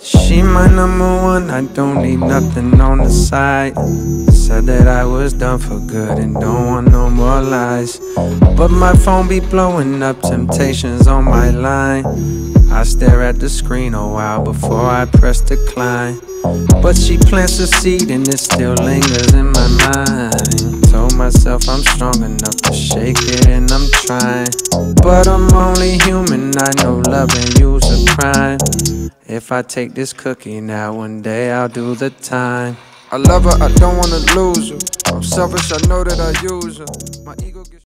She my number one, I don't need nothing on the side. Said that I was done for good and don't want no more lies. But my phone be blowing up, temptations on my line. I stare at the screen a while before I press decline. But she plants a seed and it still lingers in my mind. Told myself I'm strong enough to shake it and I'm trying. But I'm only human, I know loving you's a crime. If I take this cookie now, one day I'll do the time. I love her, I don't wanna lose her. I'm selfish, I know that I use her. My ego gets